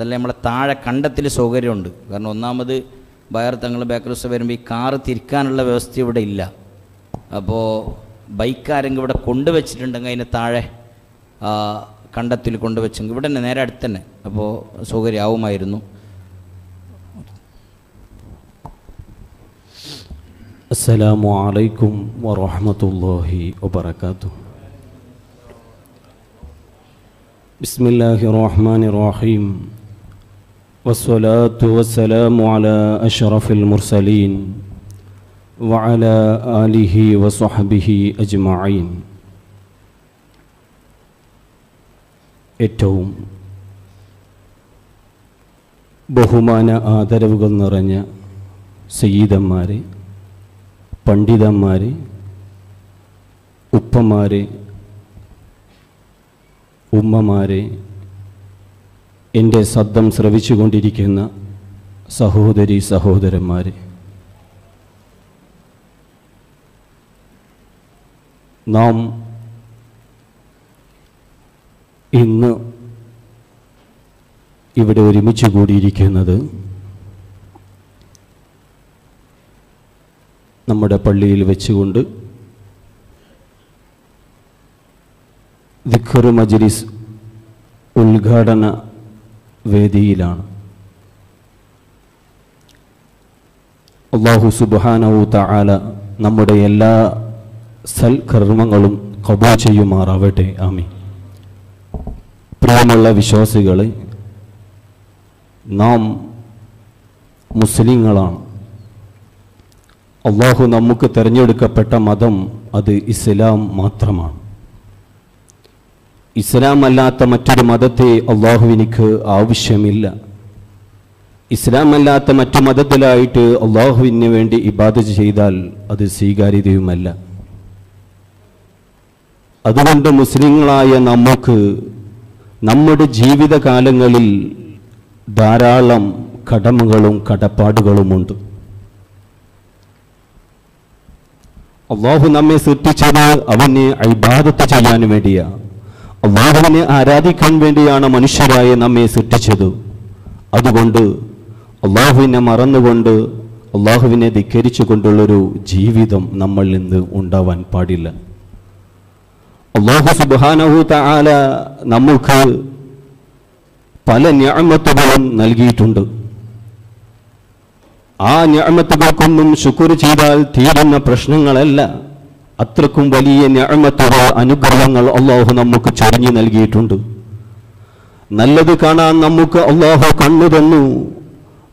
അതല്ല നമ്മളെ താഴെ കണ്ടത്തിൽ സൗകര്യമുണ്ട്. കാരണം ഒന്നാമത് ബയർ തങ്ങൾ ബാക്കറിസ് വരുമ്പോൾ ഈ കാറ് തിരിക്കാനുള്ള വ്യവസ്ഥ ഇവിടെ ഇല്ല. അപ്പോൾ ബൈക്കാരെങ്കിൽ ഇവിടെ കൊണ്ടുവച്ചിട്ടുണ്ടെങ്കിൽ അതിന് താഴെ കണ്ടത്തിൽ കൊണ്ടുവച്ചെങ്കിൽ ഇവിടെ തന്നെ നേരെ അടുത്ത് തന്നെ. അപ്പോൾ സൗകര്യമാവുമായിരുന്നു അസ്സലാമു അലൈക്കും വറഹമത്തല്ലാഹി വബർക്കാത്തു ബിസ്മില്ലാഹി റഹ്മാൻ റഹീം. والصلاة والسلام على أشرف المرسلين وعلى آله وصحبه أجمعين ഏറ്റവും ബഹുമാന ആദരവുകൾ നിറഞ്ഞ സയ്യിദന്മാരെ പണ്ഡിതന്മാരെ ഉപ്പമാരെ ഉമ്മമാരെ എന്റെ ശബ്ദം ശ്രവിച്ചുകൊണ്ടിരിക്കുന്ന സഹോദരി സഹോദരന്മാരെ നാം ഇന്ന് ഇവിടെ ഒരുമിച്ച് കൂടിയിരിക്കുന്നത് നമ്മുടെ പള്ളിയിൽ വെച്ചുകൊണ്ട് ദിഖർ മജ്ലിസ് ഉദ്ഘാടന വേദിയിലാണ്. അള്ളാഹു സുബാനവു താല നമ്മുടെ എല്ലാ സൽകർമ്മങ്ങളും കബൂ ചെയ്യുമാറാവട്ടെ. ആമി പ്രിയമുള്ള വിശ്വാസികളെ നാം മുസ്ലിങ്ങളാണ്. അള്ളാഹു നമുക്ക് തിരഞ്ഞെടുക്കപ്പെട്ട മതം അത് ഇസ്ലാം മാത്രമാണ്. ഇസ്ലാം അല്ലാത്ത മറ്റൊരു മതത്തെ അള്ളാഹുവിനിക്ക് ആവശ്യമില്ല. ഇസ്ലാം അല്ലാത്ത മറ്റു മതത്തിലായിട്ട് അള്ളാഹുവിന് വേണ്ടി ഇബാദത്ത് ചെയ്താൽ അത് സ്വീകാര്യതയുമല്ല. അതുകൊണ്ട് മുസ്ലിങ്ങളായ നമുക്ക് നമ്മുടെ ജീവിതകാലങ്ങളിൽ ധാരാളം കടമകളും കടപ്പാടുകളുമുണ്ട്. അള്ളാഹു നമ്മെ സൃഷ്ടിച്ചത് അവന് ഇബാദത്ത് ചെയ്യാൻ വേണ്ടിയാ. അള്ളാഹുവിനെ ആരാധിക്കാൻ വേണ്ടിയാണ് മനുഷ്യരായ നമ്മെ സൃഷ്ടിച്ചത്. അതുകൊണ്ട് അള്ളാഹുവിനെ മറന്നുകൊണ്ട് അള്ളാഹുവിനെ ധിക്കരിച്ചു കൊണ്ടുള്ളൊരു ജീവിതം നമ്മൾ ഇന്ന് ഉണ്ടാവാൻ പാടില്ല. അള്ളാഹു സുബാനഹു താല നമുക്ക് പല ഞാമത്തുകളും നൽകിയിട്ടുണ്ട്. ആ ഞാമത്തുകൾക്കൊന്നും ശുക്ർ ചെയ്താൽ തീരുന്ന പ്രശ്നങ്ങളല്ല. അത്രക്കും വലിയ ഞാമത്തുകൾ അനുഗ്രഹങ്ങൾ അള്ളാഹു നമുക്ക് ചൊരിഞ്ഞു നൽകിയിട്ടുണ്ട്. നല്ലത് കാണാൻ നമുക്ക് അള്ളാഹു കണ്ണു തന്നു.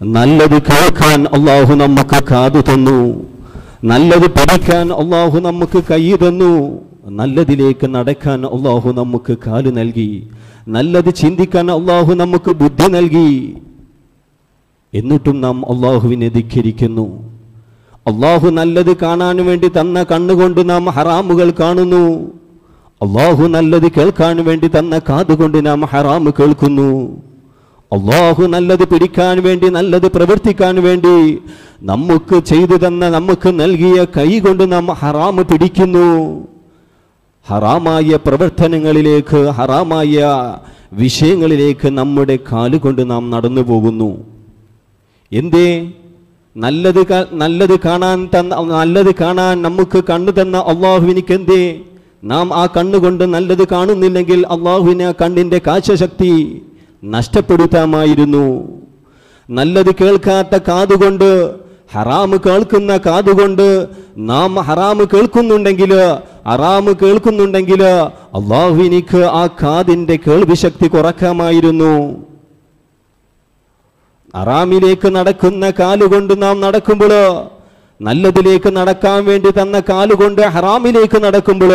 നല്ലത് കേൾക്കാൻ അള്ളാഹു നമുക്ക് കാതു തന്നു. നല്ലത് പഠിക്കാൻ അള്ളാഹു നമുക്ക് കൈ തന്നു. നല്ലതിലേക്ക് നടക്കാൻ അള്ളാഹു നമുക്ക് കാൽ നൽകി. നല്ലത് ചിന്തിക്കാൻ അള്ളാഹു നമുക്ക് ബുദ്ധി നൽകി. എന്നിട്ടും നാം അള്ളാഹുവിനെ ധിഖരിക്കുന്നു അള്ളാഹു നല്ലത് കാണാൻ വേണ്ടി തന്ന കണ്ണുകൊണ്ട് നാം ഹറാമുകൾ കാണുന്നു. അള്ളാഹു നല്ലത് കേൾക്കാൻ വേണ്ടി തന്ന കാതുകൊണ്ട് നാം ഹറാമ് കേൾക്കുന്നു. അള്ളാഹു നല്ലത് പിടിക്കാൻ വേണ്ടി നല്ലത് പ്രവർത്തിക്കാൻ വേണ്ടി നമുക്ക് ചെയ്തു തന്ന നമുക്ക് നൽകിയ കൈ കൊണ്ട് നാം ഹറാമ് പിടിക്കുന്നു. ഹറാമായ പ്രവർത്തനങ്ങളിലേക്ക് ഹറാമായ വിഷയങ്ങളിലേക്ക് നമ്മുടെ കാലുകൊണ്ട് നാം നടന്നു പോകുന്നു. എന്തേ? നല്ലത് നല്ലത് കാണാൻ തന്ന നല്ലത് കാണാൻ നമുക്ക് കണ്ണു തന്ന അള്ളാഹുവിനിക്ക് എന്തേ നാം ആ കണ്ണുകൊണ്ട് നല്ലത് കാണുന്നില്ലെങ്കിൽ അള്ളാഹുവിന് ആ കണ്ണിന്റെ കാഴ്ചശക്തി നഷ്ടപ്പെടുത്താമായിരുന്നു. നല്ലത് കേൾക്കാത്ത കാതുകൊണ്ട് ഹറാമ് കേൾക്കുന്ന കാതുകൊണ്ട് നാം ഹറാമ് കേൾക്കുന്നുണ്ടെങ്കിൽ ഹറാമ് കേൾക്കുന്നുണ്ടെങ്കിൽ അള്ളാഹുവിനിക്ക് ആ കാതിന്റെ കേൾവിശക്തി കുറക്കാമായിരുന്നു. അറാമിലേക്ക് നടക്കുന്ന കാലുകൊണ്ട് നാം നടക്കുമ്പോൾ നല്ലതിലേക്ക് നടക്കാൻ വേണ്ടി തന്ന കാലുകൊണ്ട് ഹറാമിലേക്ക് നടക്കുമ്പോൾ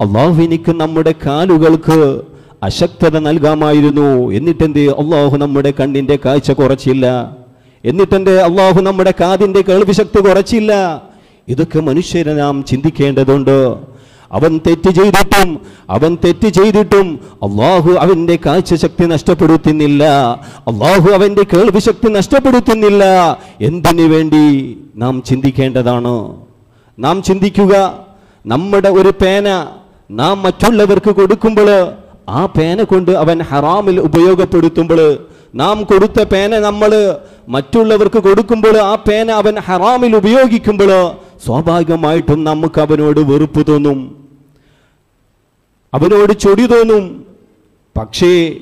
അള്ളാഹുവിനിക്ക് നമ്മുടെ കാലുകൾക്ക് അശക്തത നൽകാമായിരുന്നു. എന്നിട്ടെന്ത്? അള്ളാഹു നമ്മുടെ കണ്ണിന്റെ കാഴ്ച കുറച്ചില്ല. എന്നിട്ടെന്ത്? അള്ളാഹു നമ്മുടെ കാതിന്റെ കേൾവിശക്തി കുറച്ചില്ല. ഇതൊക്കെ മനുഷ്യരെ നാം ചിന്തിക്കേണ്ടതുണ്ട്. അവൻ തെറ്റ് ചെയ്തിട്ടും അവൻ തെറ്റ് ചെയ്തിട്ടും അള്ളാഹു അവന്റെ കാഴ്ചശക്തി നഷ്ടപ്പെടുത്തുന്നില്ല. അള്ളാഹു അവന്റെ കേൾവി ശക്തി നഷ്ടപ്പെടുത്തുന്നില്ല. എന്തിനു വേണ്ടി നാം ചിന്തിക്കേണ്ടതാണ്? നാം ചിന്തിക്കുക നമ്മുടെ ഒരു പേന നാം മറ്റുള്ളവർക്ക് കൊടുക്കുമ്പോൾ ആ പേന കൊണ്ട് അവൻ ഹറാമിൽ ഉപയോഗപ്പെടുത്തുമ്പോൾ നാം കൊടുത്ത പേന നമ്മൾ മറ്റുള്ളവർക്ക് കൊടുക്കുമ്പോൾ ആ പേന അവൻ ഹറാമിൽ ഉപയോഗിക്കുമ്പോൾ സ്വാഭാവികമായിട്ടും നമുക്ക് അവനോട് വെറുപ്പ് തോന്നും. അവനോട് ചൊടി തോന്നും. പക്ഷേ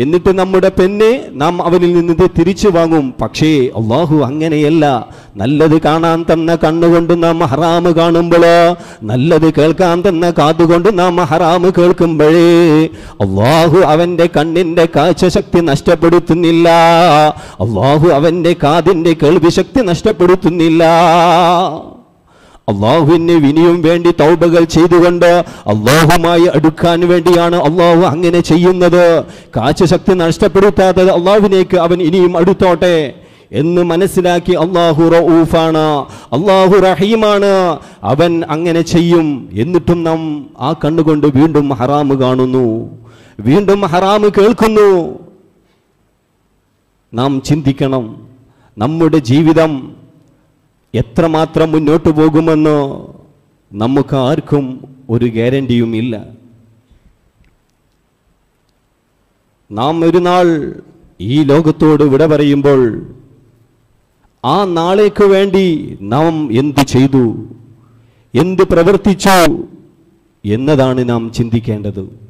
എന്നിട്ട് നമ്മുടെ പെന്നെ നാം അവനിൽ നിന്ന് തിരിച്ചു വാങ്ങും. പക്ഷേ അള്ളാഹു അങ്ങനെയല്ല. നല്ലത് കാണാൻ തന്ന കണ്ണുകൊണ്ട് നാം ഹറാമ് കാണുമ്പോൾ നല്ലത് കേൾക്കാൻ തന്ന കാതുകൊണ്ട് നാം ഹറാമ് കേൾക്കുമ്പോഴേ അള്ളാഹു അവന്റെ കണ്ണിന്റെ കാഴ്ചശക്തി നഷ്ടപ്പെടുത്തുന്നില്ല. അള്ളാഹു അവന്റെ കാതിന്റെ കേൾവി ശക്തി നഷ്ടപ്പെടുത്തുന്നില്ല. അള്ളാഹുവിന് വിനിയും വേണ്ടി തൗബകൾ ചെയ്തുകൊണ്ട് അള്ളാഹുമായി അടുക്കാൻ വേണ്ടിയാണ് അള്ളാഹു അങ്ങനെ ചെയ്യുന്നത്. കാഴ്ചശക്തി നഷ്ടപ്പെടുത്താത്തത് അള്ളാഹുവിനേക്ക് അവൻ ഇനിയും അടുത്തോട്ടെ എന്ന് മനസ്സിലാക്കി അള്ളാഹു റഊഫാണ്. അള്ളാഹു റഹീമാണ്. അവൻ അങ്ങനെ ചെയ്യും. എന്നിട്ടും നാം ആ കണ്ണുകൊണ്ട് വീണ്ടും ഹറാമ് കാണുന്നു. വീണ്ടും ഹറാമ് കേൾക്കുന്നു. നാം ചിന്തിക്കണം. നമ്മുടെ ജീവിതം എത്രമാത്രം മുന്നോട്ട് പോകുമെന്നോ നമുക്ക് ആർക്കും ഒരു ഗ്യാരണ്ടിയും ഇല്ല നാം ഒരു നാൾ ഈ ലോകത്തോട് വിട പറയുമ്പോൾ ആ നാളേക്ക് വേണ്ടി നാം എന്ത് ചെയ്തു? എന്ത് പ്രവർത്തിച്ചു? എന്നതാണ് നാം ചിന്തിക്കേണ്ടത്.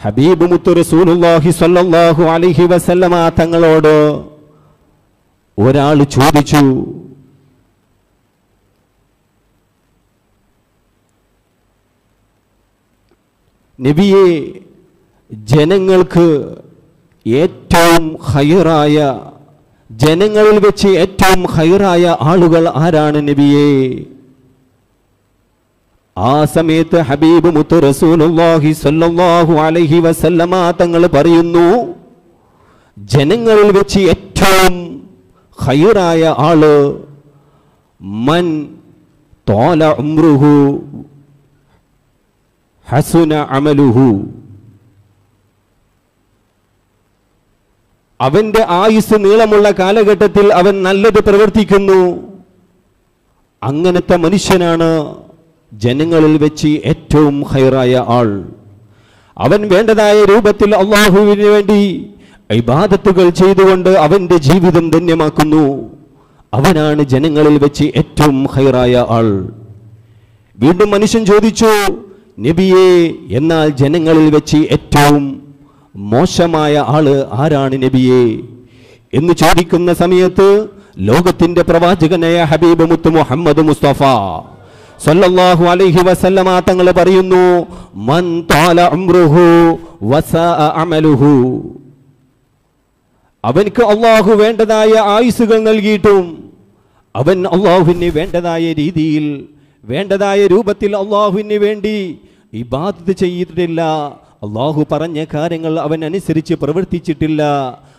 ഹബീബ് മുത്തു റസൂലുള്ളാഹി സ്വല്ലല്ലാഹു അലൈഹി വസല്ലമ തങ്ങളോട് ഒരാൾ ചോദിച്ചു നബിയെ ജനങ്ങൾക്ക് ഏറ്റവും ഹൈറായ ജനങ്ങളിൽ വെച്ച് ഏറ്റവും ഹൈറായ ആളുകൾ ആരാണ് നബിയെ? ആ സമയത്ത് ഹബീബ് മുത്തു റസൂലുല്ലാഹി സ്വല്ലല്ലാഹു അലൈഹി വസല്ലമ തങ്ങൾ പറയുന്നു ജനങ്ങളിൽ വെച്ച് ഏറ്റവും ഖൈറായ ആൾ മൻ തോല ഉംറുഹു ഹസുന അമലുഹു. അവന്റെ ആയുസ് നീളമുള്ള കാലഘട്ടത്തിൽ അവൻ നല്ലത് പ്രവർത്തിക്കുന്നു. അങ്ങനത്തെ മനുഷ്യനാണ് ജനങ്ങളിൽ വെച്ച് ഏറ്റവും ഹൈറായ ആൾ. അവൻ വേണ്ടതായ രൂപത്തിൽ അള്ളാഹുവിന് വേണ്ടി ഇബാദത്തുകൾ ചെയ്തുകൊണ്ട് അവന്റെ ജീവിതം ധന്യമാക്കുന്നു. അവനാണ് ജനങ്ങളിൽ വെച്ച് ഏറ്റവും ഹൈറായ ആൾ. വീണ്ടും മനുഷ്യൻ ചോദിച്ചു നബിയെ എന്നാൽ ജനങ്ങളിൽ വെച്ച് ഏറ്റവും മോശമായ ആൾ ആരാണ് നബിയെ? എന്ന് ചോദിക്കുന്ന സമയത്ത് ലോകത്തിന്റെ പ്രവാചകനായ ഹബീബ് മുത്ത് മുഹമ്മദ് മുസ്തഫ സല്ലല്ലാഹു അലൈഹി വസല്ലമ തങ്ങൾ പറയുന്നു മൻ താല ഉംറുഹു വസാ അമലുഹു. അവൻക്ക് അള്ളാഹു വേണ്ടതായ ആയുസുകൾ നൽകിയിട്ടും അവൻ അള്ളാഹുവിന് വേണ്ടതായ രീതിയിൽ വേണ്ടതായ രൂപത്തിൽ അള്ളാഹുവിന് വേണ്ടി ഇബാദത്ത് ചെയ്തിട്ടില്ല. അള്ളാഹു പറഞ്ഞ കാര്യങ്ങൾ അവൻ അനുസരിച്ച് പ്രവർത്തിച്ചിട്ടില്ല.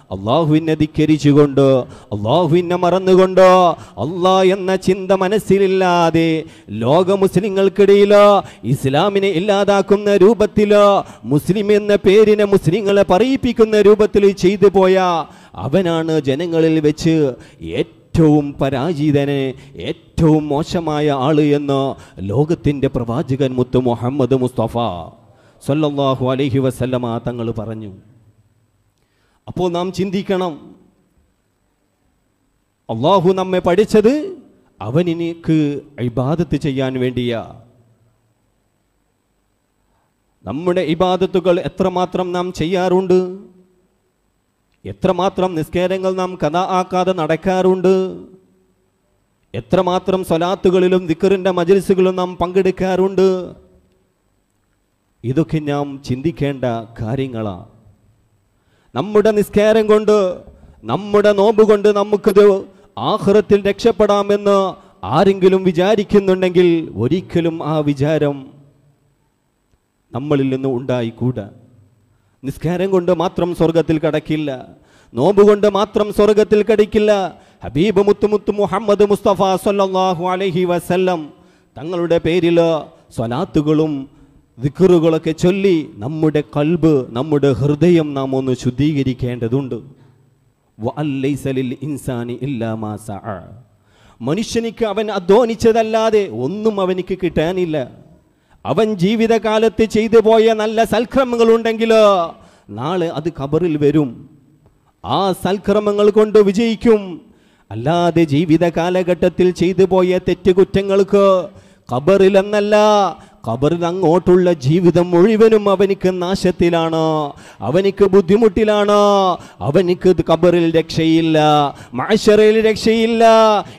അള്ളാഹുവിനെ ധിക്കരിച്ചുകൊണ്ട് അള്ളാഹുവിനെ മറന്നുകൊണ്ട് അള്ളാ എന്ന ചിന്ത മനസ്സിലില്ലാതെ ലോക മുസ്ലിങ്ങൾക്കിടയിൽ ഇസ്ലാമിനെ ഇല്ലാതാക്കുന്ന രൂപത്തിലോ മുസ്ലിം എന്ന പേരിനെ മുസ്ലിങ്ങളെ പറയിപ്പിക്കുന്ന രൂപത്തിൽ ചെയ്തു പോയ അവനാണ് ജനങ്ങളിൽ വെച്ച് ഏറ്റവും പരാജിതനെ ഏറ്റവും മോശമായ ആൾ എന്ന് ലോകത്തിന്റെ പ്രവാചകൻ മുത്ത് മുഹമ്മദ് മുസ്തഫ സല്ലല്ലാഹു അലഹി വസല്ലമ തങ്ങൾ പറഞ്ഞു. അപ്പോൾ നാം ചിന്തിക്കണം. അള്ളാഹു നമ്മെ പഠിച്ചത് അവനിക്ക് ഇബാദത്ത് ചെയ്യാൻ വേണ്ടിയാ. നമ്മുടെ ഇബാദത്തുകൾ എത്രമാത്രം നാം ചെയ്യാറുണ്ട്? എത്രമാത്രം നിസ്കാരങ്ങൾ നാം കഥ ആക്കാതെ നടക്കാറുണ്ട്? എത്രമാത്രം സ്വലാത്തുകളിലും ദിക്കറിന്റെ മജലിസുകളിലും നാം പങ്കെടുക്കാറുണ്ട്? ഇതൊക്കെ നാം ചിന്തിക്കേണ്ട കാര്യങ്ങളാണ് നമ്മുടെ നിസ്കാരം കൊണ്ട് നമ്മുടെ നോമ്പ് കൊണ്ട് നമുക്കത് ആഹ്റത്തിൽ രക്ഷപ്പെടാമെന്ന് ആരെങ്കിലും വിചാരിക്കുന്നുണ്ടെങ്കിൽ ഒരിക്കലും ആ വിചാരം നമ്മളിൽ നിന്ന് ഉണ്ടായിക്കൂടാ. നിസ്കാരം കൊണ്ട് മാത്രം സ്വർഗത്തിൽ കടക്കില്ല. നോമ്പ് കൊണ്ട് മാത്രം സ്വർഗത്തിൽ കടിക്കില്ല. ഹബീബ് മുത്തുമുത്തു മുഹമ്മദ് മുസ്തഫ സല്ലല്ലാഹു അലഹി വസല്ലം തങ്ങളുടെ പേരിൽ സ്വലാത്തുകളും ദിക്കറുകളൊക്കെ ചൊല്ലി നമ്മുടെ കൽബ് നമ്മുടെ ഹൃദയം നാം ഒന്ന് ശുദ്ധീകരിക്കേണ്ടതുണ്ട്. മനുഷ്യനിക്ക് അവൻ അധ്വാനിച്ചതല്ലാതെ ഒന്നും അവനിക്ക് കിട്ടാനില്ല. അവൻ ജീവിതകാലത്ത് ചെയ്തു പോയ നല്ല സൽക്രമങ്ങളുണ്ടെങ്കിൽ നാളെ അത് കബറിൽ വരും. ആ സൽക്രമങ്ങൾ കൊണ്ട് വിജയിക്കും. അല്ലാതെ ജീവിത കാലഘട്ടത്തിൽ ചെയ്തു പോയ തെറ്റുകുറ്റങ്ങൾക്ക് ഖബറിൽ എന്നല്ല ഖബറിൽ അങ്ങോട്ടുള്ള ജീവിതം മുഴുവനും അവനിക്ക് നാശത്തിലാണ്. അവനിക്ക് ബുദ്ധിമുട്ടിലാണ്. അവനിക്ക് ഖബറിൽ രക്ഷയില്ല. മാഷറയിൽ രക്ഷയില്ല.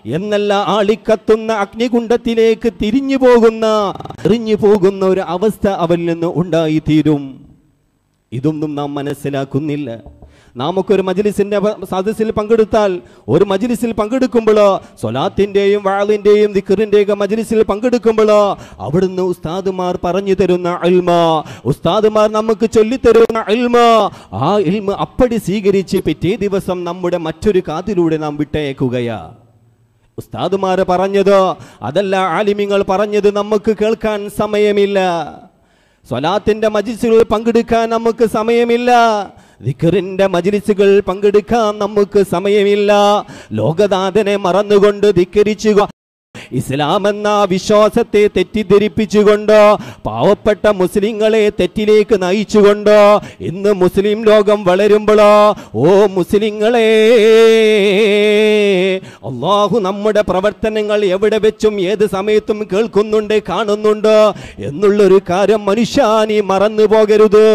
എന്നല്ല ആളിക്കത്തുന്ന അഗ്നികുണ്ഡത്തിലേക്ക് തിരിഞ്ഞു പോകുന്ന എറിഞ്ഞു പോകുന്ന ഒരു അവസ്ഥ അവനിൽ നിന്ന് ഉണ്ടായിത്തീരും. ഇതൊന്നും നാം മനസ്സിലാക്കുന്നില്ല. നാമൊക്കൊരു മജിലിസിന്റെ സദസ്സിൽ പങ്കെടുത്താൽ ഒരു മജിലിസിൽ പങ്കെടുക്കുമ്പോൾ സൊലാത്തിന്റെയും വാളിന്റെയും ദിക്കറിന്റെയൊക്കെ മജിലിസിൽ പങ്കെടുക്കുമ്പോൾ അവിടുന്ന് ഉസ്താദുമാർ പറഞ്ഞു തരുന്ന അൽമ ഉസ്താദുമാർ നമുക്ക് ചൊല്ലിത്തരുന്ന അൽമ ആ ഇൽമ അപ്പടി സ്വീകരിച്ച് പിറ്റേ ദിവസം നമ്മുടെ മറ്റൊരു കാതിലൂടെ നാം വിട്ടയക്കുകയാ. ഉസ്താദുമാർ പറഞ്ഞത് അതല്ല ആലിമിങ്ങൾ പറഞ്ഞത് നമുക്ക് കേൾക്കാൻ സമയമില്ല. സ്വലാത്തിന്റെ മജിസുകൾ പങ്കെടുക്കാൻ നമുക്ക് സമയമില്ല. ദിക്കറിന്റെ മജിലിസുകൾ പങ്കെടുക്കാൻ നമുക്ക് സമയമില്ല. ലോകനാഥനെ മറന്നുകൊണ്ട് ധിക്കരിച്ചു ഇസ്ലാം എന്ന വിശ്വാസത്തെ തെറ്റിദ്ധരിപ്പിച്ചുകൊണ്ട് പാവപ്പെട്ട മുസ്ലിങ്ങളെ തെറ്റിലേക്ക് നയിച്ചുകൊണ്ട് ഇന്ന് മുസ്ലിം ലോകം വളരുമ്പോൾ ഓ മുസ്ലിങ്ങളെ അള്ളാഹു നമ്മുടെ പ്രവർത്തനങ്ങൾ എവിടെ വെച്ചും ഏത് സമയത്തും കേൾക്കുന്നുണ്ട് കാണുന്നുണ്ട് എന്നുള്ളൊരു കാര്യം മനുഷ്യാനി മറന്നു പോകരുത്.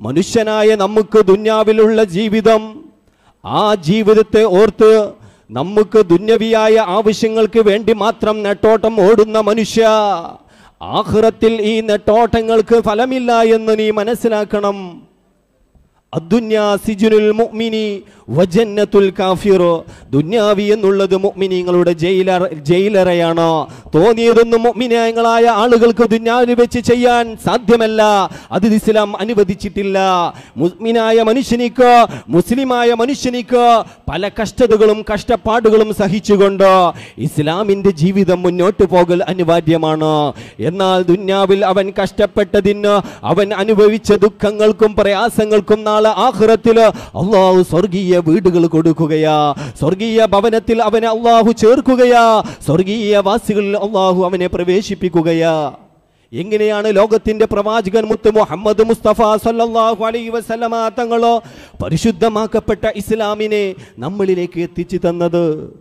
മനുഷ്യനായ നമുക്ക് ദുന്യാവിലുള്ള ജീവിതം ആ ജീവിതത്തെ ഓർത്ത് നമുക്ക് ദുന്യവിയായ ആവശ്യങ്ങൾക്ക് വേണ്ടി മാത്രം നെട്ടോട്ടം ഓടുന്ന മനുഷ്യ ആഹ്റത്തിൽ ഈ നെട്ടോട്ടങ്ങൾക്ക് ഫലമില്ല എന്ന് നീ മനസ്സിലാക്കണം. ദുന്യാവി എന്നുള്ളത് മുഅ്മിനീങ്ങളുടെ ജയിലറ ജയിലറയാണ്. തോന്നിയതൊന്നും മുഅ്മിനീങ്ങളായ ആളുകൾക്ക് ദുന്യാവിൽ വെച്ച് ചെയ്യാൻ സാധ്യമല്ല. അത് ഇസ്ലാം അനുവദിച്ചിട്ടില്ല. മുഅ്മിനായ മനുഷ്യനിക്ക് മുസ്ലിമായ മനുഷ്യനിക്ക് പല കഷ്ടതകളും കഷ്ടപ്പാടുകളും സഹിച്ചുകൊണ്ട് ഇസ്ലാമിന്റെ ജീവിതം മുന്നോട്ട് പോകൽ അനിവാര്യമാണ്. എന്നാൽ ദുന്യാവിൽ അവൻ കഷ്ടപ്പെട്ടതിന് അവൻ അനുഭവിച്ച ദുഃഖങ്ങൾക്കും പ്രയാസങ്ങൾക്കും നാളെ ആഹ്റത്തിൽ അള്ളാഹു സ്വർഗീയ വീടുകൾ കൊടുക്കുകയാ. സ്വർഗീയ ഭവനത്തിൽ അവനെ അള്ളാഹു ചേർക്കുകയാ. സ്വർഗീയ വാസികളിൽ അള്ളാഹു അവനെ പ്രവേശിപ്പിക്കുകയാ. എങ്ങനെയാണ് ലോകത്തിന്റെ പ്രവാചകൻ മുത്ത് മുഹമ്മദ് മുസ്തഫ സല്ലല്ലാഹു അലൈ വസല്ലമ തങ്ങളോ പരിശുദ്ധമാക്കപ്പെട്ട ഇസ്ലാമിനെ നമ്മളിലേക്ക് എത്തിച്ചു തന്നത്?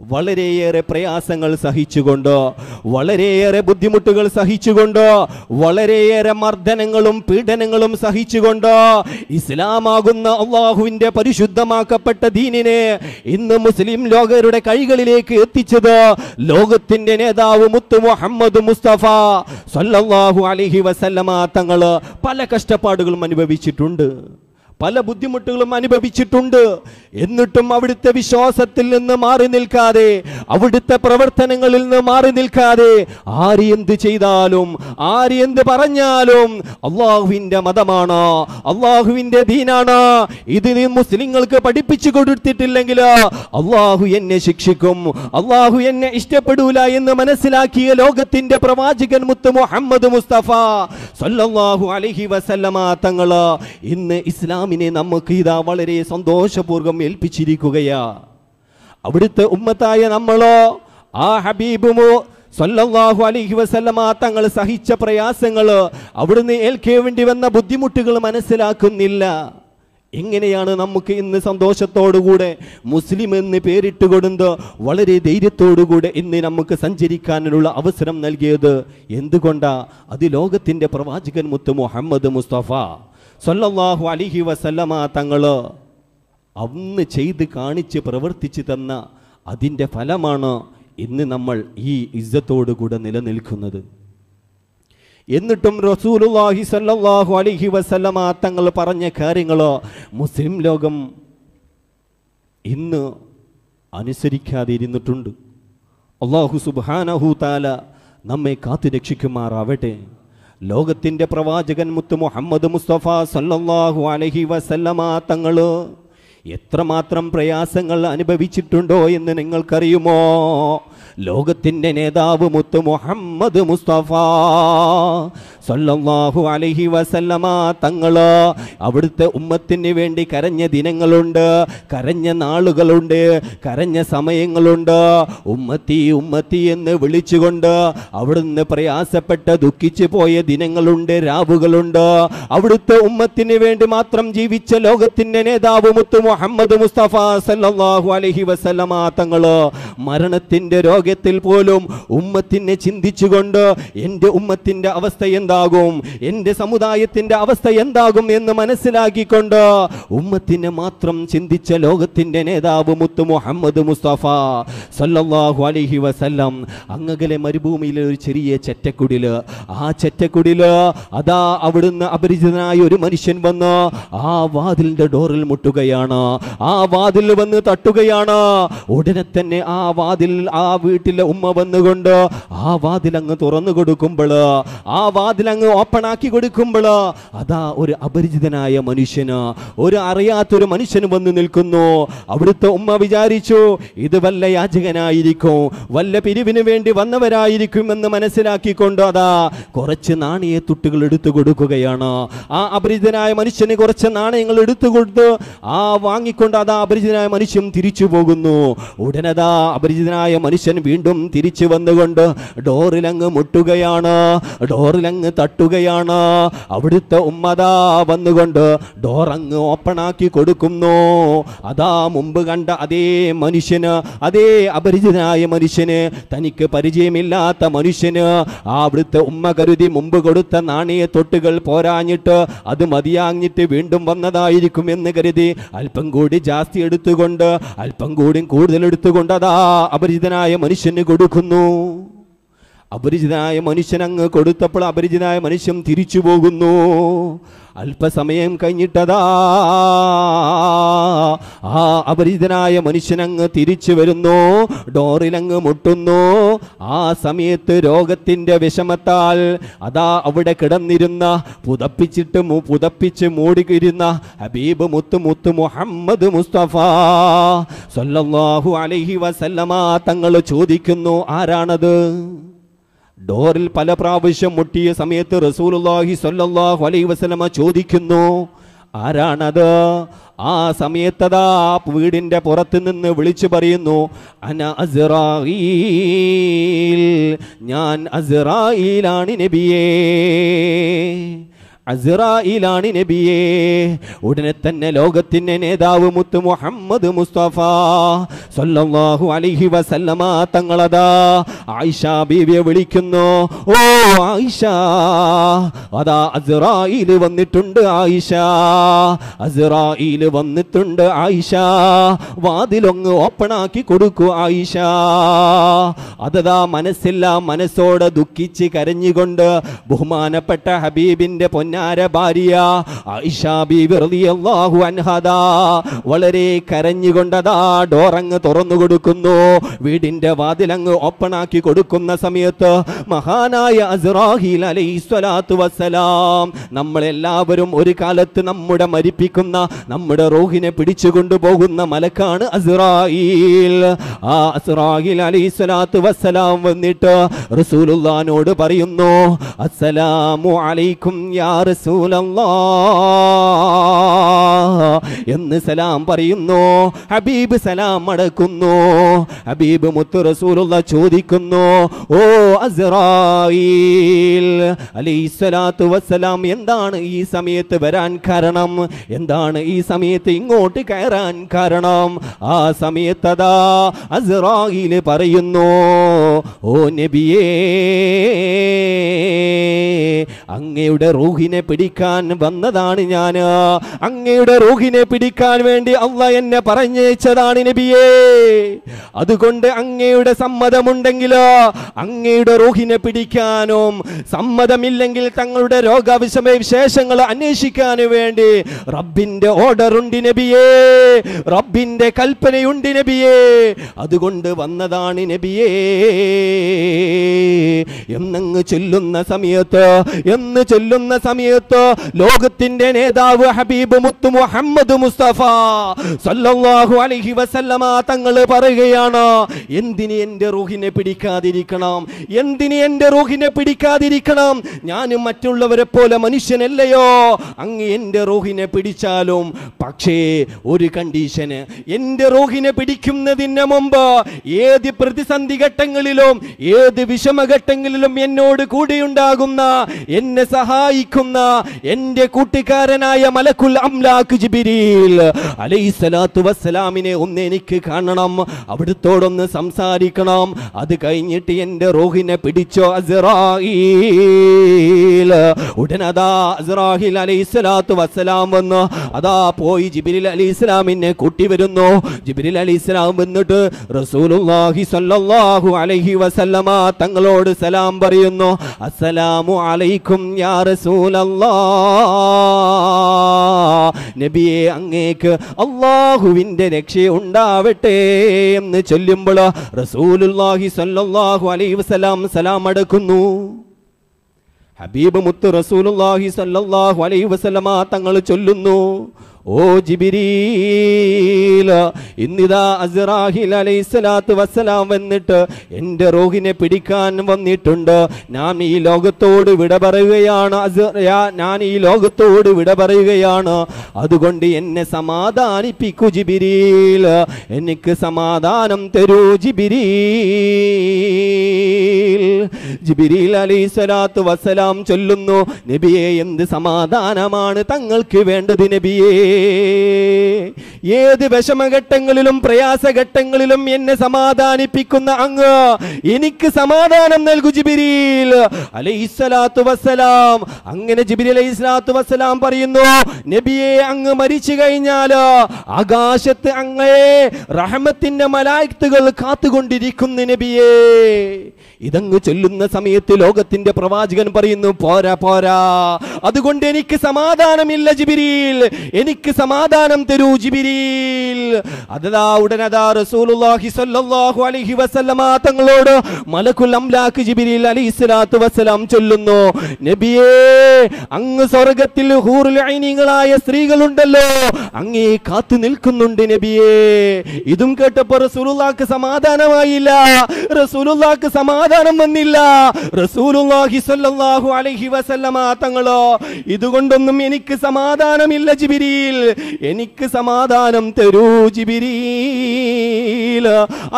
വളരെയേറെ പ്രയാസങ്ങൾ സഹിച്ചുകൊണ്ട് വളരെയേറെ ബുദ്ധിമുട്ടുകൾ സഹിച്ചുകൊണ്ട് വളരെയേറെ മർദ്ദനങ്ങളും പീഡനങ്ങളും സഹിച്ചുകൊണ്ട് ഇസ്ലാമാകുന്ന അള്ളാഹുവിന്റെ പരിശുദ്ധമാക്കപ്പെട്ട ദീനിനെ ഇന്ന് മുസ്ലിം ലോകരുടെ കൈകളിലേക്ക് എത്തിച്ചത് ലോകത്തിന്റെ നേതാവ് മുത്തു മുഹമ്മദ് മുസ്തഫ സല്ലല്ലാഹു അലഹി വസല്ലമ തങ്ങൾ പല കഷ്ടപ്പാടുകളും അനുഭവിച്ചിട്ടുണ്ട്. പല ബുദ്ധിമുട്ടുകളും അനുഭവിച്ചിട്ടുണ്ട്. എന്നിട്ടും അവിടുത്തെ വിശ്വാസത്തിൽ നിന്ന് മാറി നിൽക്കാതെ അവിടുത്തെ പ്രവർത്തനങ്ങളിൽ നിന്ന് മാറി നിൽക്കാതെ ആര് എന്ത് ചെയ്താലും ആര് എന്ത് പറഞ്ഞാലും അള്ളാഹുവിന്റെ മതമാണ് അള്ളാഹുവിന്റെ ദീനാണ്. ഇത് മുസ്ലിങ്ങൾക്ക് പഠിപ്പിച്ചു കൊടുത്തിട്ടില്ലെങ്കിൽ അള്ളാഹു എന്നെ ശിക്ഷിക്കും. അള്ളാഹു എന്നെ ഇഷ്ടപ്പെടൂല എന്ന് മനസ്സിലാക്കിയ ലോകത്തിന്റെ പ്രവാചകൻ മുത്ത് മുഹമ്മദ് മുസ്തഫ സല്ലല്ലാഹു അലൈഹി വസല്ലമ തങ്ങൾ ഇന്ന് ഇസ്ലാമിനെ നമുക്ക് ഇതാ വളരെ സന്തോഷപൂർവം ഏൽപ്പിച്ചിരിക്കുകയാ. അവിടുത്തെ ഉമ്മത്തായ നമ്മളോ ആ ഹബീബുമോ സല്ലല്ലാഹു അലൈഹി വസല്ലമ തങ്ങൾ സഹിച്ച പ്രയാസങ്ങൾ അവിടുന്ന് ഏൽക്കേണ്ടി വന്ന ബുദ്ധിമുട്ടുകൾ മനസ്സിലാക്കുന്നില്ല. എങ്ങനെയാണ് നമുക്ക് ഇന്ന് സന്തോഷത്തോടുകൂടെ മുസ്ലിം എന്ന് പേരിട്ട് കൊടുത്ത് വളരെ ധൈര്യത്തോടുകൂടെ ഇന്ന് നമുക്ക് സഞ്ചരിക്കാനുള്ള അവസരം നൽകിയത് എന്തുകൊണ്ടാ? അത് ലോകത്തിന്റെ പ്രവാചകൻ മുത്ത് മുഹമ്മദ് മുസ്തഫ. സല്ലല്ലാഹു അലിഹി വസല്ലമ തങ്ങൾ അന്ന് ചെയ്ത് കാണിച്ച് പ്രവർത്തിച്ച് തന്ന അതിന്റെ ഫലമാണ് ഇന്ന് നമ്മൾ ഈ ഇജ്ജത്തോടുകൂടെ നിലനിൽക്കുന്നത്. എന്നിട്ടും റസൂലുല്ലാഹി സല്ലാഹു അലിഹി വസല്ലമ തങ്ങൾ പറഞ്ഞ കാര്യങ്ങൾ മുസ്ലിം ലോകം ഇന്ന് അനുസരിക്കാതെ ഇരുന്നിട്ടുണ്ട് അള്ളാഹു സുബാനഹു താല നമ്മെ കാത്തു രക്ഷിക്കുമാറാവട്ടെ ലോകത്തിന്റെ പ്രവാചകൻ മുത്ത് മുഹമ്മദ് മുസ്തഫ സല്ലാഹു അലഹി വസല്ലമ തങ്ങൾ എത്രമാത്രം പ്രയാസങ്ങൾ അനുഭവിച്ചിട്ടുണ്ടോ എന്ന് നിങ്ങൾക്കറിയുമോ? ലോകത്തിന്റെ നേതാവ് മുത്ത് മുഹമ്മദ് മുസ്തഫ സല്ലല്ലാഹു അലൈഹി വസല്ലമ തങ്ങൾ അവിടുത്തെ ഉമ്മത്തിന് വേണ്ടി കരഞ്ഞ ദിനങ്ങളുണ്ട് കരഞ്ഞ നാളുകളുണ്ട് കരഞ്ഞ സമയങ്ങളുണ്ട്. ഉമ്മത്തി ഉമ്മത്തി എന്ന് വിളിച്ചുകൊണ്ട് അവിടുന്ന് പ്രയാസപ്പെട്ട് ദുഃഖിച്ചു പോയ ദിനങ്ങളുണ്ട് രാവുകളുണ്ട്. അവിടുത്തെ ഉമ്മത്തിന് വേണ്ടി മാത്രം ജീവിച്ച ലോകത്തിന്റെ നേതാവ് മുത്ത് മുഹമ്മദ് മുസ്തഫ സല്ലല്ലാഹു അലൈഹി വസല്ലമ തങ്ങൾ മരണത്തിന്റെ രോഗത്തിൽ പോലും ഉമ്മത്തിനെ ചിന്തിച്ചുകൊണ്ട് എന്റെ ഉമ്മത്തിന്റെ അവസ്ഥ എന്താകും? എന്റെ സമുദായത്തിന്റെ അവസ്ഥ എന്താകും എന്ന് മനസ്സിലാക്കിക്കൊണ്ട് ഉമ്മത്തിനെ മാത്രം ചിന്തിച്ച ലോകത്തിന്റെ നേതാവ് മുത്തു മുഹമ്മദ് മുസ്തഫ സല്ലാഹു അലഹി വസല്ലം. അങ്ങകലെ മരുഭൂമിയിലെ ഒരു ചെറിയ ചെറ്റക്കുടിൽ ആ ചെറ്റക്കുടിൽ അതാ അവിടുന്ന് അപരിചിതനായ ഒരു മനുഷ്യൻ വന്ന് ആ വാതിലിന്റെ ഡോറിൽ മുട്ടുകയാണ്. ആ വാതിൽ വന്ന് തട്ടുകയാണ്. ഉടനെ തന്നെ ആ വാതിൽ ആ വീട്ടിലെ ഉമ്മ വന്നുകൊണ്ട് ആ വാതിലങ്ങ് തുറന്നു കൊടുക്കുമ്പോൾ ആ വാതിലങ്ങ് ഓപ്പൺ ആക്കി കൊടുക്കുമ്പോൾ അതാ ഒരു അപരിചിതനായ മനുഷ്യന് ഒരു അറിയാത്തൊരു മനുഷ്യന് വന്ന് നിൽക്കുന്നു. അവിടുത്തെ ഉമ്മ വിചാരിച്ചു ഇത് വല്ല യാചകനായിരിക്കും വല്ല പിരിവിന് വേണ്ടി വന്നവരായിരിക്കും എന്ന് മനസ്സിലാക്കിക്കൊണ്ട് അതാ കുറച്ച് നാണയ തുട്ടുകൾ എടുത്തു കൊടുക്കുകയാണ്. ആ അപരിചിതനായ മനുഷ്യന് കുറച്ച് നാണയങ്ങൾ എടുത്തു കൊടുത്ത് ആ വാങ്ങിക്കൊണ്ട് അതാ അപരിചിതനായ മനുഷ്യൻ തിരിച്ചു പോകുന്നു. ഉടനതാ അപരിചിതനായ മനുഷ്യൻ വീണ്ടും തിരിച്ചു വന്നുകൊണ്ട് ഡോറിലങ്ങ് മുട്ടുകയാണ് ഡോറിലങ്ങ് തട്ടുകയാണ്. അവിടുത്തെ ഉമ്മതാ വന്നുകൊണ്ട് ഓപ്പൺ ആക്കി കൊടുക്കുന്നു. അതാ മുമ്പ് കണ്ട അതേ മനുഷ്യന് അതേ അപരിചിതനായ മനുഷ്യന് തനിക്ക് പരിചയമില്ലാത്ത മനുഷ്യന് ആ അവിടുത്തെ ഉമ്മ കരുതി മുമ്പ് കൊടുത്ത നാണയ തൊട്ടുകൾ പോരാഞ്ഞിട്ട് അത് മതിയാഞ്ഞിട്ട് വീണ്ടും വന്നതായിരിക്കും എന്ന് കരുതി അല്പം കൂടി ജാസ്തി എടുത്തുകൊണ്ട് അല്പം കൂടി കൂടുതൽ എടുത്തുകൊണ്ട് അതാ അപരിചിതനായ മനുഷ്യന് കൊടുക്കുന്നു. അപരിചിതനായ മനുഷ്യൻ അങ്ങ് കൊടുത്തപ്പോൾ അപരിചിതനായ മനുഷ്യൻ തിരിച്ചു പോകുന്നു. അല്പസമയം കഴിഞ്ഞിട്ടതാ ആ അപരിചിതനായ മനുഷ്യനങ്ങ് തിരിച്ചു വരുന്നു. ഡോറിലങ്ങ് മുട്ടുന്നു. ആ സമയത്ത് രോഗത്തിന്റെ വിഷമത്താൽ അതാ അവിടെ കിടന്നിരുന്ന പുതപ്പിച്ചിട്ട് പുതപ്പിച്ച് മൂടിയിരുന്ന ഹബീബ് മുത്ത് മുത്ത് മുഹമ്മദ് മുസ്തഫ സല്ലല്ലാഹു അലൈഹി വസല്ലമ തങ്ങൾ ചോദിക്കുന്നു ആരാണത്? ഡോറിൽ പല പ്രാവശ്യം മുട്ടിയ സമയത്ത് റസൂലുള്ളാഹി സ്വല്ലല്ലാഹു അലൈഹി വസല്ലമ ചോദിക്കുന്നു ആരാണത്? ആ സമയത്തതാ വീടിന്റെ പുറത്ത് നിന്ന് വിളിച്ചു പറയുന്നു അന അസറായിൽ ഞാൻ അസറായിലാണ് നബിയേ. അസ്റായിലാണ് നബിയേ. ഉടനെ തന്നെ ലോകത്തിന്റെ നേതാവ് മുത്ത് മുഹമ്മദ് മുസ്തഫ സല്ലല്ലാഹു അലൈഹി വസല്ലമ തങ്ങളതാ ആയിഷ ബീവിയെ വിളിക്കുന്നു. ഓ ആയിഷ അതാ അസിറായിൽ വന്നിട്ടുണ്ട് ആയിഷ. അസിറായിൽ വന്നിട്ടുണ്ട് ആയിഷ. വാതിലൊങ്ങ് ഓപ്പൺ ആക്കി കൊടുക്കൂ ആയിഷ. അതതാ മനസ്സില്ല മനസ്സോടെ ദുഃഖിച്ച് കരഞ്ഞുകൊണ്ട് ബഹുമാനപ്പെട്ട ഹബീബിന്റെ പൊന്നാര ഭാര്യ? വളരെ കരഞ്ഞുകൊണ്ടതാ ഡോറങ്ങ് തുറന്നു കൊടുക്കുന്നു. വീടിന്റെ വാതിലങ്ങ് ഓപ്പൺ ആക്കി കൊടുക്കുന്ന സമയത്ത് മഹാനായ അസ്റാഹീൽ അലൈഹി നമ്മളെല്ലാവരും ഒരു കാലത്ത് നമ്മുടെ മരിപ്പിക്കുന്ന നമ്മുടെ റോഹിനെ പിടിച്ചു കൊണ്ടുപോകുന്ന മലക്കാണ് അസ്റായിൽ ആ വന്നിട്ട് റസൂലുള്ളാനോട് പറയുന്നു അസ്സലാമു അലൈക്കും യാ റസൂലല്ലാ എന്ന് സലാം പറയുന്നു. ഹബീബ് സലാം അടക്കുന്നു. ഹബീബ് മുത്തു റസൂലുള്ള ചോദിക്കുന്നു ഓ അസ്റായിൽ വസ്സലാം എന്താണ് ഈ സമയത്ത് വരാൻ കാരണം? എന്താണ് ഈ സമയത്ത് ഇങ്ങോട്ട് കയറാൻ കാരണം? ആ സമയത്തതാ അസറായിൽ പറയുന്നു ഓ നബിയേ അങ്ങയുടെ റൂഹിനെ പിടിക്കാൻ വന്നതാണ് ഞാൻ. അങ്ങയുടെ റൂഹിനെ പിടിക്കാൻ വേണ്ടി അള്ള എന്നെ പറഞ്ഞയച്ചതാണ് നബിയേ. അതുകൊണ്ട് അങ്ങയുടെ സമ്മതമുണ്ടെങ്കിൽ അങ്ങയുടെ റൂഹിനെ പിടിക്കാനും സമ്മതമില്ലെങ്കിൽ തങ്ങളുടെ രോഗവിഷമ വിശേഷങ്ങൾ അന്വേഷിക്കാനും വേണ്ടി റബ്ബിന്റെ ഓർഡർ ഉണ്ട് നബിയേ. റബ്ബിന്റെ കൽപ്പനയുണ്ട് നബിയേ. അതുകൊണ്ട് വന്നതാണ് നബിയേ. എന്നങ്ങ് ചൊല്ലുന്ന സമയത്ത് എന്ന് ചൊല്ലുന്ന സമയത്ത് സമയത്ത് ലോകത്തിന്റെ നേതാവ് ഹബീബ് മുത്തു മുഹമ്മദ് മുസ്തഫ സല്ലല്ലാഹു അലൈഹി വസല്ലമ തങ്ങൾ പറയുകയാണ് എന്തിന് എന്റെ റൂഹിനെ പിടിക്കാതിരിക്കണം? എന്തിന് എന്റെ റൂഹിനെ പിടിക്കാതിരിക്കണം? ഞാനും മറ്റുള്ളവരെ പോലെ മനുഷ്യനല്ലയോ? അങ്ങ് എന്റെ റൂഹിനെ പിടിച്ചാലും പക്ഷേ ഒരു കണ്ടീഷന്. എന്റെ റൂഹിനെ പിടിക്കുന്നതിന് മുമ്പ് ഏത് പ്രതിസന്ധി ഘട്ടങ്ങളിലും ഏത് വിഷമഘട്ടങ്ങളിലും എന്നോട് കൂടെയുണ്ടാകുന്ന എന്നെ സഹായിക്കുന്ന എന്റെ കൂട്ടുകാരനായ മലക്കുൽ അംലാക്ക് ജിബിരിൽ അലൈസലാത്തു വസ്സലാമിനെ ഒന്ന് എനിക്ക് കാണണം അവിടുത്തോടൊന്ന് സംസാരിക്കണം. അത് കഴിഞ്ഞിട്ട് എന്റെ റോഹിനെ പിടിച്ചോ അസ്റായീൽ ഉടനതാ അലൈഹി അലൈസലാത്തു വസ്സലാം വന്ന്. അതാ പോയി ജിബിരിൽ അലൈഹിസ്സലാമിനെ കൂട്ടി വരുന്നു. ജിബിരിൽ അലൈഹിസ്സലാം വന്നിട്ട് റസൂലുള്ളാഹി സ്വല്ലല്ലാഹു അലൈഹി വസല്ലമ തങ്ങളോട് സലാം പറയുന്നു. അസ്സലാമു അലൈക്കും യാ റസൂലല്ലാ നബിയെ അങ്ങേക്ക് അള്ളാഹുവിന്റെ രക്ഷ ഉണ്ടാവട്ടെ എന്ന് ചൊല്ലുമ്പോൾ റസൂലുല്ലാഹി സല്ലാഹു അലൈ വസല്ലം സലാം അടക്കുന്നു. ഹബീബ് മുത്ത് റസൂലുല്ലാഹി സല്ലാഹു അലൈ വസല്ലമ തങ്ങൾ ചൊല്ലുന്നു. ഓ ജിബിരീല ഇന്നിതാ അലൈഹി അലൈഹിസ്സലാത്തു വസ്സലാം വന്നിട്ട് എന്റെ റോഹിനെ പിടിക്കാൻ വന്നിട്ടുണ്ട്. ഞാൻ ഈ ലോകത്തോട് വിട പറയുകയാണ് ഞാൻ ഈ ലോകത്തോട് വിട പറയുകയാണ്. അതുകൊണ്ട് എന്നെ സമാധാനിപ്പിക്കു ജിബിരീൽ. എനിക്ക് സമാധാനം തരൂ ജിബിരീൽ. ജിബിരിൽ അലൈഹി സ്വലാത്തു വസ്സലാം ചൊല്ലുന്നു നബിയെ എന്ത് സമാധാനമാണ് തങ്ങൾക്ക് വേണ്ടത് നബിയേ? ഏത് വിഷമഘട്ടങ്ങളിലും പ്രയാസഘട്ടങ്ങളിലും എന്നെ സമാധാനിപ്പിക്കുന്ന അങ്ങ് എനിക്ക് സമാധാനം നൽകു ജിബിരിൽ അലൈസലാത്തു വസ്സലാം. അങ്ങനെ ജിബിരി അലൈഹി സ്വലാത്തു വസ്സലാം പറയുന്നു നബിയെ അങ്ങ് മരിച്ചു കഴിഞ്ഞാൽ ആകാശത്ത് അങ്ങയെ റഹമത്തിന്റെ മലായത്തുകൾ കാത്തുകൊണ്ടിരിക്കുന്നു നബിയേ. ഇതങ്ങ് ചൊല്ലുന്ന സമയത്ത് ലോകത്തിന്റെ പ്രവാചകൻ പറയുന്നു പോരാ പോരാ. അതുകൊണ്ട് എനിക്ക് സമാധാനമില്ല ജിബിരിയിൽ. എനിക്ക് സമാധാനം തരൂ ജിബിരിൽ. അതതാ ഉടനതാ റസൂലുള്ളാഹി സ്വല്ലല്ലാഹു അലൈഹി വസല്ലമ തങ്ങളോട് മലക്കുൽ അംലാക്ക് ജിബിരിൽ അലൈഹി സ്വലാത്തു വസ്സലാം ചൊല്ലുന്നു. നബിയേ അങ്ങ് സ്വർഗത്തിൽ ഹൂറുൽ ഐനികളായ സ്ത്രീകളുണ്ടല്ലോ. അങ്ങേ കാത്തു നിൽക്കുന്നുണ്ട് നബിയേ. ഇതും കേട്ടപ്പോ റസൂലുള്ളാക്ക് സമാധാനമായില്ല. റസൂലുള്ളാക്ക് സമാധാനം വന്നില്ല. റസൂലുള്ളാഹി സ്വല്ലല്ലാഹു അലൈഹി വസല്ലമ തങ്ങളോ ഇതുകൊണ്ടൊന്നും എനിക്ക് സമാധാനമില്ല ജിബിരിൽ. എനിക്ക് സമാധാനം തരൂ ജിബിരീല.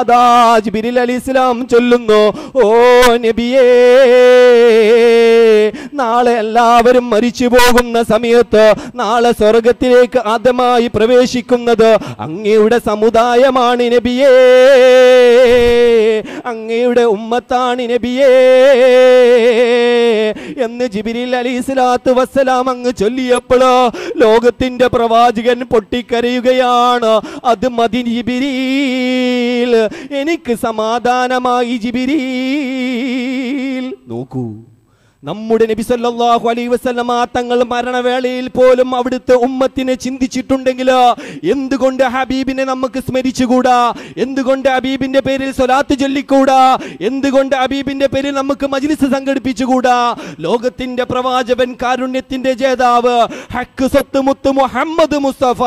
അതാ ജിബിരിൽ അലി ഇസ്ലാം ചൊല്ലുന്നു ഓ നബിയേ നാളെ എല്ലാവരും മരിച്ചു പോകുന്ന സമയത്ത് നാളെ സ്വർഗത്തിലേക്ക് ആദ്യമായി പ്രവേശിക്കുന്നത് അങ്ങയുടെ സമുദായമാണ് നബിയേ. അങ്ങയുടെ ഉമ്മത്താണ് നബിയേ എന്ന് ജിബിരിൽ അലി സ്വലാത്തു വസ്സലാം അങ്ങ് ചൊല്ലിയപ്പോഴോ ലോകത്തിന്റെ പ്രവാചകൻ പൊട്ടിക്കരയുകയാണ്. അത് മതി ജിബിരിൽ എനിക്ക് സമാധാനമായി ജിബിരിൽ നോക്കൂ. നമ്മുടെ നബി സല്ലല്ലാഹു അലൈഹി വസല്ലമ തങ്ങൾ മരണവേളയിൽ പോലും അവിടുത്തെ ഉമ്മത്തിനെ ചിന്തിച്ചിട്ടുണ്ടെങ്കിൽ എന്തുകൊണ്ട് ഹബീബിനെ നമുക്ക് സ്മരിച്ചുകൂടാ? എന്തുകൊണ്ട് ഹബീബിന്റെ പേരിൽ സ്വലാത്ത് ചൊല്ലിക്കൂടാ? എന്തുകൊണ്ട് ഹബീബിന്റെ പേരിൽ നമുക്ക് മജ്ലിസ് സംഘടിപ്പിച്ചുകൂടാ? ലോകത്തിന്റെ പ്രവാചകൻ കാരുണ്യത്തിന്റെ ജേതാവ് ഹക്ക് സത്ത് മുത്ത് മുഹമ്മദ് മുസ്തഫ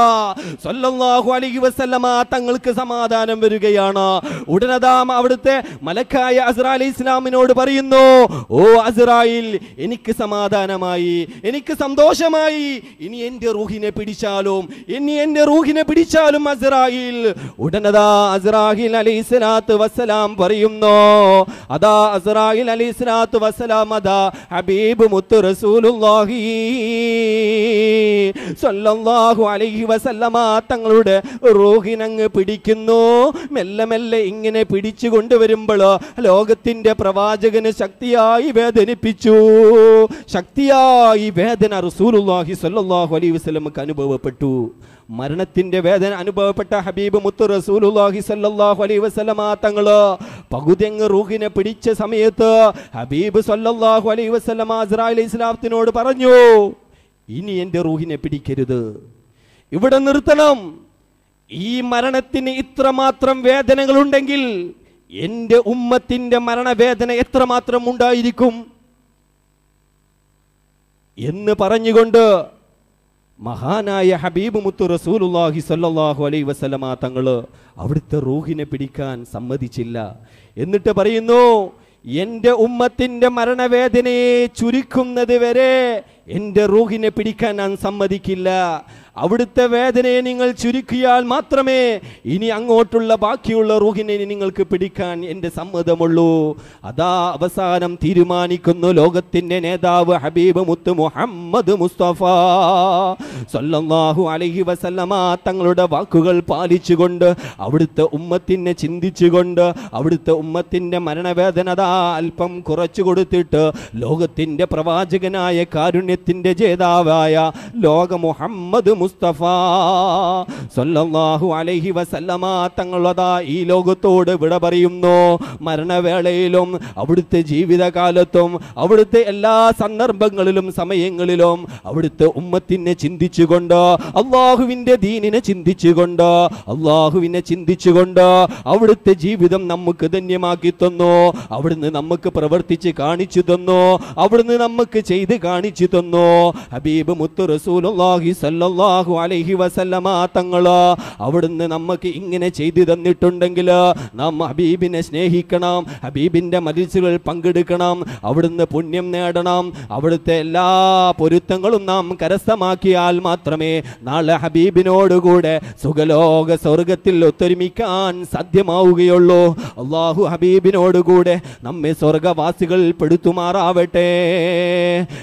സല്ലല്ലാഹു അലൈഹി വസല്ലമ തങ്ങൾക്ക് സമാധാനം വരികയാണ്. ഉടനതാം അവിടുത്തെ മലക്കായ അസ്ര ഇസ്ലാമിനോട് പറയുന്നു ഓ അസ്രായിൽ എനിക്ക് സമാധാനമായി എനിക്ക് സന്തോഷമായി. ഇനി എന്റെ റൂഹിനെ പിടിച്ചാലും ഇനി എന്റെ റൂഹിനെ പിടിച്ചാലും അസറാഹിൽ ഉടനതാ അസറാഹിൽ അലൈഹി സ്വലാത്ത് വസ്സലാം പറയുന്നു. അതാ അസറാഹിൽ അലൈഹി സ്വലാത്ത് വസ്സലാം അതാ ഹബീബ് മുത്ത് റസൂലുള്ളാഹി സ്വല്ലല്ലാഹു അലൈഹി വസല്ലമ തങ്ങളുടെ റൂഹിനങ്ങ് പിടിക്കുന്നു. മെല്ലെ മെല്ലെ ഇങ്ങനെ പിടിച്ചു കൊണ്ടുവരുമ്പോൾ ലോകത്തിന്റെ പ്രവാചകന് ശക്തിയായി വേദനിപ്പിച്ചു. ശക്തിയായി വേദന റസൂലുള്ളാഹി സ്വല്ലല്ലാഹു അലൈഹി വസല്ലമക്ക് അനുഭവപ്പെട്ടു. മരണത്തിന്റെ വേദന അനുഭവപ്പെട്ട ഹബീബ് മുത്ത് റസൂലുള്ളാഹി സ്വല്ലല്ലാഹു അലൈഹി വസല്ലമ തങ്ങൾ പകുതിയങ്ങ് റൂഹിനെ പിടിച്ച സമയത്ത് ഹബീബ് സ്വല്ലല്ലാഹു അലൈഹി വസല്ലമ അസ്രായിൽ ഇസ്ലാമത്തിനോട് പറഞ്ഞു ഇനി എന്റെ റൂഹിനെ പിടിക്കരുത്. ഇവിടെ നിർത്തണം. ഈ മരണത്തിന് ഇത്രമാത്രം വേദനകളുണ്ടെങ്കിൽ എന്റെ ഉമ്മത്തിന്റെ മരണവേദന എത്രമാത്രം ഉണ്ടായിരിക്കും? എന്ന് പറഞ്ഞുകൊണ്ട് മഹാനായ ഹബീബ് മുത്തു റസൂലുല്ലാഹി സല്ലാഹു അലൈ വസല്ലമ തങ്ങൾ അവിടുത്തെ റൂഹിനെ പിടിക്കാൻ സമ്മതിച്ചില്ല. എന്നിട്ട് പറയുന്നു എന്റെ ഉമ്മത്തിന്റെ മരണവേദനയെ ചുരുക്കുന്നത് വരെ എന്റെ റൂഹിനെ പിടിക്കാൻ ഞാൻ സമ്മതിക്കില്ല. അവിടുത്തെ വേദനയെ നിങ്ങൾ ചുരുക്കിയാൽ മാത്രമേ ഇനി അങ്ങോട്ടുള്ള ബാക്കിയുള്ള റൂഹിനെ നിങ്ങൾക്ക് പിടിക്കാൻ എന്റെ സമ്മതമുള്ളൂ. അതാ അവസാനം തീരുമാനിക്കുന്നു ലോകത്തിന്റെ നേതാവ് ഹബീബ് മുത്ത് മുഹമ്മദ് മുസ്തഫ. സല്ലല്ലാഹു അലൈഹി വസല്ലമ തങ്ങളുടെ വാക്കുകൾ പാലിച്ചുകൊണ്ട് അവിടുത്തെ ഉമ്മത്തിനെ ചിന്തിച്ചുകൊണ്ട് അവിടുത്തെ ഉമ്മത്തിന്റെ മരണവേദന അല്പം കുറച്ചു കൊടുത്തിട്ട് ലോകത്തിന്റെ പ്രവാചകനായ കാരുണ്യത്തിന്റെ ജേതാവായ ലോക മുഹമ്മദ് മുസ്തഫ സല്ലല്ലാഹു അലൈഹി വസല്ലമ തങ്ങളതാ ഈ ലോകത്തോട് വിട പറയുന്നു. മരണവേളയിലും അവിടുത്തെ ജീവിതകാലത്തും അവിടുത്തെ എല്ലാ സന്ദർഭങ്ങളിലും സമയങ്ങളിലും അവിടുത്തെ ഉമ്മത്തിനെ ചിന്തിച്ചുകൊണ്ട് അള്ളാഹുവിന്റെ ദീനിനെ ചിന്തിച്ചുകൊണ്ട് അള്ളാഹുവിനെ ചിന്തിച്ചുകൊണ്ട് അവിടുത്തെ ജീവിതം നമുക്ക് ധന്യമാക്കി തന്നു. അവിടുന്ന് നമുക്ക് പ്രവർത്തിച്ച് കാണിച്ചു തന്നു. അവിടുന്ന് നമുക്ക് ചെയ്ത് കാണിച്ചു തന്നു. ഹബീബ് മുത്തു റസൂലുള്ളാഹി സല്ലല്ലാഹു അലൈഹി വസല്ലമ തങ്ങൾ അവിടുന്ന് നമുക്ക് ഇങ്ങനെ ചെയ്തു തന്നിട്ടുണ്ടെങ്കിൽ നാം ഹബീബിനെ സ്നേഹിക്കണം ഹബീബിന്റെ മരിച്ചുകൾ പങ്കെടുക്കണം അവിടുന്ന് പുണ്യം നേടണം അവിടുത്തെ എല്ലാ പൊരുത്തങ്ങളും നാം കരസ്ഥമാക്കിയാൽ മാത്രമേ നാളെ ഹബീബിനോടുകൂടെ സുഖലോക സ്വർഗത്തിൽ ഒത്തൊരുമിക്കാൻ സാധ്യമാവുകയുള്ളൂ. അള്ളാഹു ഹബീബിനോടുകൂടെ നമ്മെ സ്വർഗവാസികൾ പെടുത്തുമാറാവട്ടെ.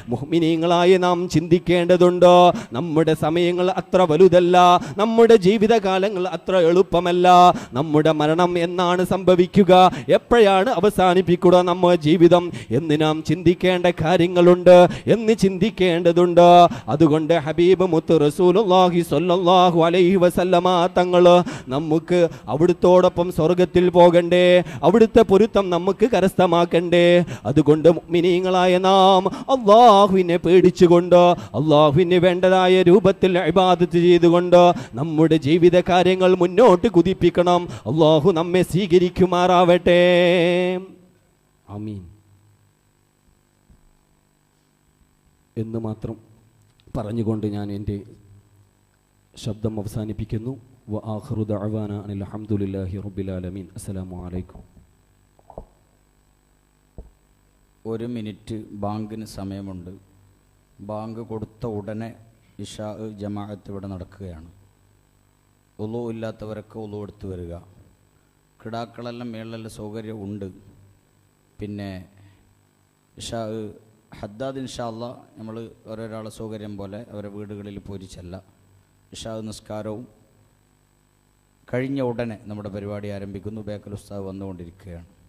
മുഹ്മിനീങ്ങളായി നാം ചിന്തിക്കേണ്ടതുണ്ടോ നമ്മുടെ സമയങ്ങൾ അത്ര വലുതല്ല. നമ്മുടെ ജീവിതകാലങ്ങൾ അത്ര എളുപ്പമല്ല. നമ്മുടെ മരണം എന്നാണ് സംഭവിക്കുക. എപ്പോഴാണ് അവസാനിപ്പിക്കുക നമ്മുടെ ജീവിതം എന്ന് നാം ചിന്തിക്കേണ്ട കാര്യങ്ങളുണ്ട് എന്ന് ചിന്തിക്കേണ്ടതുണ്ട്. അതുകൊണ്ട് ഹബീബ് മുത്ത് റസൂലുള്ളാഹി സ്വല്ലല്ലാഹു അലൈഹി വസല്ലമ തങ്ങൾ നമുക്ക് അവിടുത്തോടൊപ്പം സ്വർഗത്തിൽ പോകണ്ടേ അവിടുത്തെ പൊരുത്തം നമുക്ക് കരസ്ഥമാക്കണ്ടേ. അതുകൊണ്ട് മുഅ്മിനീങ്ങളായ നാം അള്ളാഹുവിനെ പേടിച്ചുകൊണ്ട് അള്ളാഹുവിന് വേണ്ടതായ രൂപത്തിൽ ഇബാദത്ത് ചെയ്തുകൊണ്ട് നമ്മുടെ ജീവിത കാര്യങ്ങൾ മുന്നോട്ട് കുതിപ്പിക്കണം. അള്ളാഹു നമ്മെ സ്വീകരിക്കുമാറാവട്ടെ. ആമീൻ. എന്ന് മാത്രം പറഞ്ഞുകൊണ്ട് ഞാൻ എന്റെ ശബ്ദം അവസാനിപ്പിക്കുന്നു. വ ആഖിറു ദഅവാന അസ്സലാമു അലൈക്കും. ഒരു മിനിറ്റ് ബാങ്കിന് സമയമുണ്ട്. ബാങ്ക് കൊടുത്ത ഉടനെ ഇഷാ ജമാഅത്ത് ഇവിടെ നടക്കുകയാണ്. ഒലു ഇല്ലാത്തവരൊക്കെ ഒലു എടുത്തു വരിക. കിടാക്കളെല്ലാം മേളിലെല്ലാം സൗകര്യം ഉണ്ട്. പിന്നെ ഇഷാ ഹദ്ദാദ് ഇൻഷാല്ല നമ്മൾ ഓരോരാളെ സൗകര്യം പോലെ അവരെ വീടുകളിൽ പോരിച്ചല്ല. ഇഷാ നിസ്കാരവും കഴിഞ്ഞ ഉടനെ നമ്മുടെ പരിപാടി ആരംഭിക്കുന്നു. ബേക്കൽ ഉസ്താദ് വന്നുകൊണ്ടിരിക്കുകയാണ്.